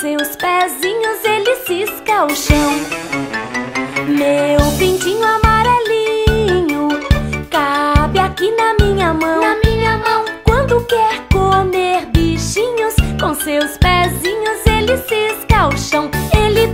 seus pezinhos ele cisca o chão. Meu pintinho amarelinho cabe aqui na minha mão. Na minha mão. Quando quer comer bichinhos, com seus pezinhos ele cisca o chão. Ele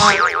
Bye.